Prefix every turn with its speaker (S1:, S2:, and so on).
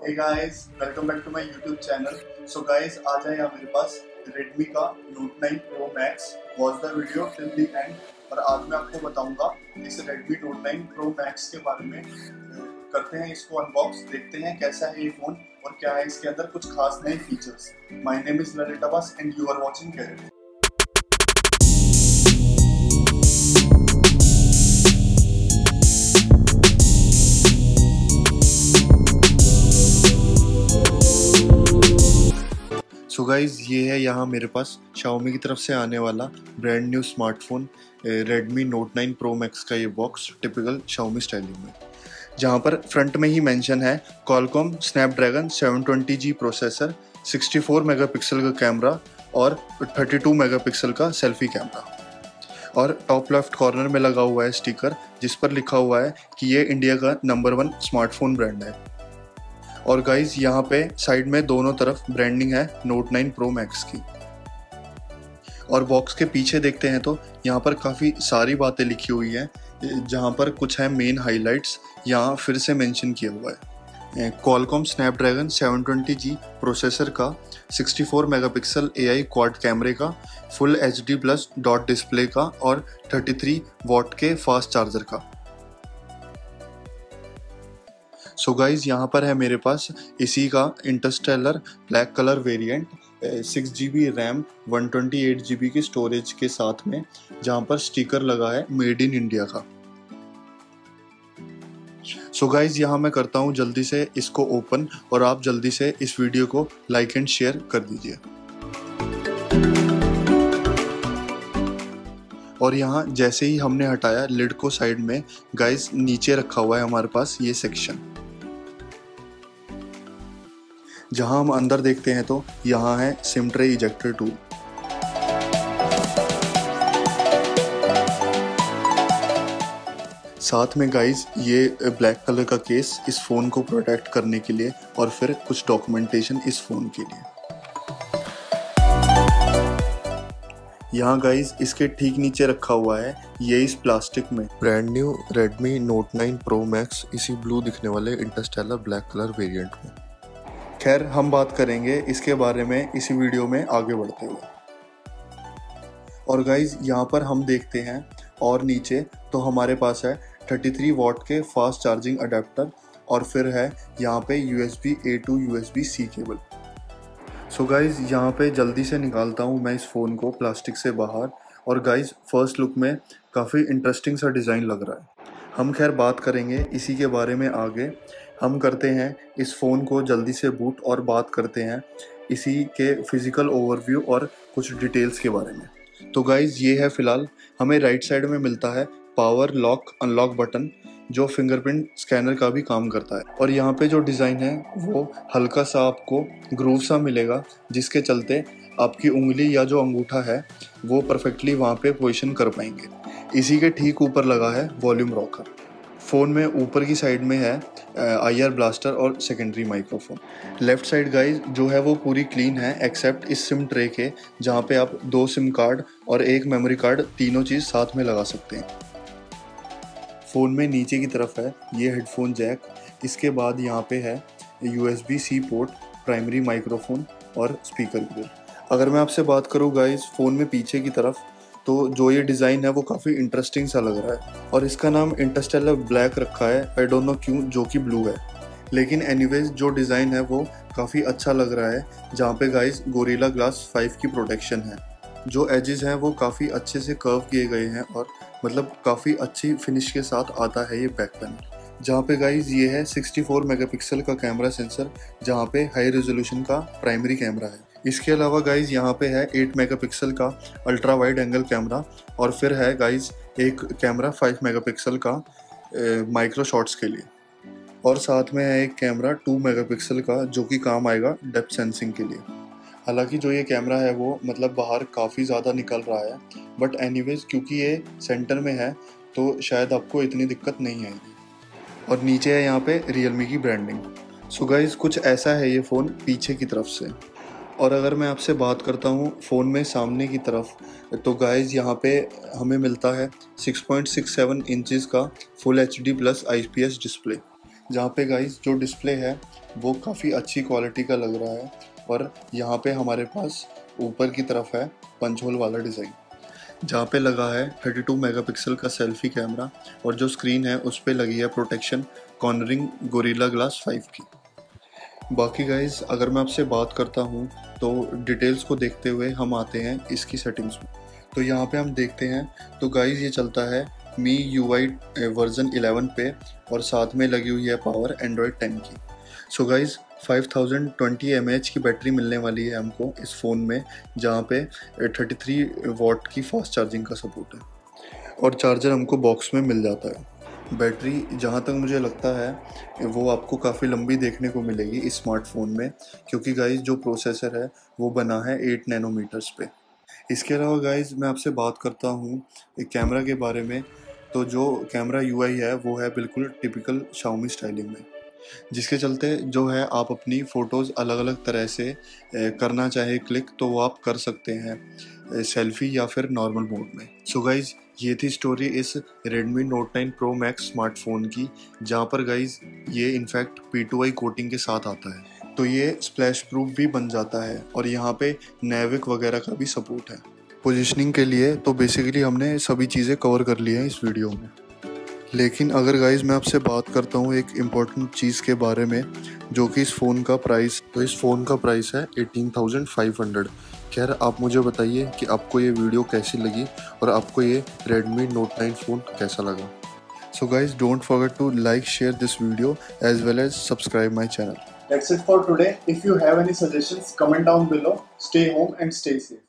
S1: Hey guys, welcome back to my YouTube channel. So guys, आज है यहाँ मेरे पास Redmi का Note 9 Pro Max. Watch the video till the end. और आज मैं आपको बताऊँगा इस Redmi Note 9 Pro Max के बारे में करते हैं इसको अनबॉक्स देखते हैं कैसा है ये फ़ोन और क्या है इसके अंदर कुछ खास नए features my name is Lalit and you are watching Carat guys ये है यहाँ मेरे पास शाओमी की तरफ़ से आने वाला brand new smartphone Redmi Note 9 Pro Max का ये बॉक्स टिपिकल शाओमी स्टाइलिंग में। जहाँ पर फ्रंट में ही मेंशन है Qualcomm Snapdragon 720G processor 64 megapixel का कैमरा और 32 मेगापिक्सल का सेल्फी कैमरा और टॉप लेफ़्ट कॉर्नर में लगा हुआ है स्टिकर जिस पर लिखा हुआ है कि ये इंडिया का नंबर वन स्मार्टफ़ोन ब्रांड है। और गाइज़ यहाँ पे साइड में दोनों तरफ़ ब्रांडिंग है नोट नाइन प्रो मैक्स की। और बॉक्स के पीछे देखते हैं तो यहाँ पर काफ़ी सारी बातें लिखी हुई हैं, जहाँ पर कुछ है मेन हाइलाइट्स यहाँ फिर से मेंशन किया हुआ है। कॉलकॉम स्नैपड्रैगन 720G प्रोसेसर का 64 मेगापिक्सल एआई क्वाड कैमरे का full H D plus dot display का, और 33 वॉट के फास्ट चार्जर का। सो गाइज़ यहाँ पर है मेरे पास इसी का Interstellar black colour variant six G B RAM one twenty eight G B की स्टोरेज के साथ में, जहाँ पर स्टिकर लगा है मेड इन इंडिया का। सो so गाइज़ यहाँ मैं करता हूँ जल्दी से इसको ओपन और आप जल्दी से इस वीडियो को लाइक एंड शेयर कर दीजिए। और यहाँ जैसे ही हमने हटाया लिड को साइड में गाइस नीचे रखा हुआ है हमारे पास ये सेक्शन जहाँ हम अंदर देखते हैं तो यहाँ है सिमट्रे इजेक्टर टूल। साथ में गाइस ये ब्लैक कलर का केस इस फ़ोन को प्रोटेक्ट करने के लिए और फिर कुछ डॉक्यूमेंटेशन इस फ़ोन के लिए। यहाँ गाइस इसके ठीक नीचे रखा हुआ है, ये इस प्लास्टिक में। Brand new Redmi Note 9 Pro Max, इसी ब्लू दिखने वाले इंटरस्टेलर ब्लैक कलर वेरिएंट में। खैर, हम बात करेंगे इसके बारे में, इसी वीडियो में आगे बढ़ते हुए। और गाइज़ यहाँ पर हम देखते हैं, और नीचे तो हमारे पास है 33 वॉट के फास्ट चार्जिंग अडेप्टर और फिर है यहाँ पे U S B A to U S B C cable so guys यहाँ पे जल्दी से निकालता हूँ मैं इस फ़ोन को प्लास्टिक से बाहर। और गाइज़ फ़र्स्ट लुक में काफ़ी इंटरेस्टिंग सा डिज़ाइन लग रहा है। हम खैर बात करेंगे इसी के बारे में आगे। हम करते हैं, इस फ़ोन को जल्दी से बूट और बात करते हैं, इसी के फ़िज़िकल ओवरव्यू और कुछ डिटेल्स के बारे में। तो गाइज़ ये है फ़िलहाल। हमें राइट साइड में मिलता है पावर लॉक अनलॉक बटन जो फिंगरप्रिंट स्कैनर का भी काम करता है। और यहाँ पे जो डिज़ाइन है, वो हल्का सा आपको ग्रूव सा मिलेगा, जिसके चलते आपकी उंगली या जो अंगूठा है, वो परफेक्टली वहाँ पे पोजिशन कर पाएँगे। इसी के ठीक ऊपर लगा है वॉल्यूम रॉकर फ़ोन में ऊपर की साइड में है आई आर ब्लास्टर और secondary microphone left side guys जो है वो पूरी क्लीन है एक्सेप्ट इस सिम ट्रे के, जहाँ पे आप दो सिम कार्ड और एक मेमोरी कार्ड तीनों चीज़ साथ में लगा सकते हैं। फ़ोन में नीचे की तरफ़ है, ये हेडफोन जैक इसके बाद यहाँ पे है U S B C port primary microphone और स्पीकर अगर मैं आपसे बात करूँ गाइज़ फ़ोन में पीछे की तरफ़ तो जो ये डिज़ाइन है वो काफ़ी इंटरेस्टिंग सा लग रहा है। और इसका नाम इंटरस्टेलर ब्लैक रखा है। आई डोंट नो क्यों, जो कि ब्लू है। लेकिन एनीवेज जो डिज़ाइन है वो काफ़ी अच्छा लग रहा है, जहाँ पे गाइस गोरीला ग्लास 5 की प्रोटेक्शन है। जो एजेस हैं वो काफ़ी अच्छे से कर्व किए गए हैं और मतलब काफ़ी अच्छी फिनिश के साथ आता है ये बैक पैनल जहाँ पे गाइज़ ये है 64 मेगापिक्सल का कैमरा सेंसर जहाँ पे हाई रेजोल्यूशन का प्राइमरी कैमरा है। इसके अलावा गाइज़ यहाँ पे है 8 मेगापिक्सल का अल्ट्रा वाइड एंगल कैमरा और फिर है गाइज़ एक कैमरा 5 मेगापिक्सल का माइक्रो शॉट्स के लिए। और साथ में है एक कैमरा 2 मेगापिक्सल का जो कि काम आएगा डेप्थ सेंसिंग के लिए। हालाँकि जो ये कैमरा है वो मतलब बाहर काफ़ी ज़्यादा निकल रहा है बट एनीवेज क्योंकि ये सेंटर में है तो शायद आपको इतनी दिक्कत नहीं आएगी। और नीचे है यहाँ पे रियलमी की ब्रांडिंग सो so गाइज़ कुछ ऐसा है ये फ़ोन पीछे की तरफ़ से। और अगर मैं आपसे बात करता हूँ फ़ोन में सामने की तरफ़ तो गाइज़ यहाँ पे हमें मिलता है 6.67 इंचेस का full H D plus IPS display जहाँ पे गाइस जो डिस्प्ले है, वो काफ़ी अच्छी क्वालिटी का लग रहा है और यहाँ पे हमारे पास ऊपर की तरफ़ है पंच होल वाला डिज़ाइन जहाँ पे लगा है 32 मेगापिक्सल का सेल्फी कैमरा और जो स्क्रीन है, उस पर लगी है प्रोटेक्शन कॉर्नरिंग गोरीला ग्लास 5 की बाकी गाइज़ अगर मैं आपसे बात करता हूँ तो डिटेल्स को देखते हुए हम आते हैं इसकी सेटिंग्स में। तो यहाँ पे हम देखते हैं तो गाइज़ ये चलता है मी यू आई वर्जन 11 पे, और साथ में लगी हुई है पावर एंड्रॉयड 10 की। सो गाइज़ 5020 एम की बैटरी मिलने वाली है हमको इस फ़ोन में, जहाँ पे 33 वॉट की फास्ट चार्जिंग का सपोर्ट है। और चार्जर हमको बॉक्स में मिल जाता है। बैटरी जहाँ तक मुझे लगता है, वो आपको काफ़ी लंबी देखने को मिलेगी इस स्मार्टफ़ोन में, क्योंकि गाइज़ जो प्रोसेसर है, वो बना है एट नैनोमीटर्स पे। इसके अलावा गाइज़ मैं आपसे बात करता हूँ कैमरा के बारे में तो जो कैमरा यूआई है, वो है बिल्कुल टिपिकल शाउमी स्टाइलिंग में। जिसके चलते जो है, आप अपनी फ़ोटोज़ अलग अलग तरह से करना चाहे क्लिक तो वो आप कर सकते हैं सेल्फी या फिर नॉर्मल मोड में। सो so गाइज़ ये थी स्टोरी इस Redmi Note 9 Pro Max smartphone की, जहाँ पर गाइज़ ये in fact P to P2i coating के साथ आता है। तो ये स्प्लैश प्रूफ भी बन जाता है और यहाँ पे नेविक वगैरह का भी सपोर्ट है। पोजिशनिंग के लिए तो बेसिकली हमने सभी चीज़ें कवर कर ली हैं इस वीडियो में। लेकिन अगर गाइज़ मैं आपसे बात करता हूँ एक इंपॉर्टेंट चीज़ के बारे में, जो कि इस फ़ोन का प्राइस तो इस फ़ोन का प्राइस है एटीन थाउज़ेंड फाइव हंड्रेड खैर आप मुझे बताइए कि आपको ये वीडियो कैसी लगी और आपको ये Redmi Note 9 फ़ोन कैसा लगा so guys don't forget to like share this video as well as subscribe my channel
S2: That's it for today. If you have any suggestions, comment down below. Stay home and stay safe.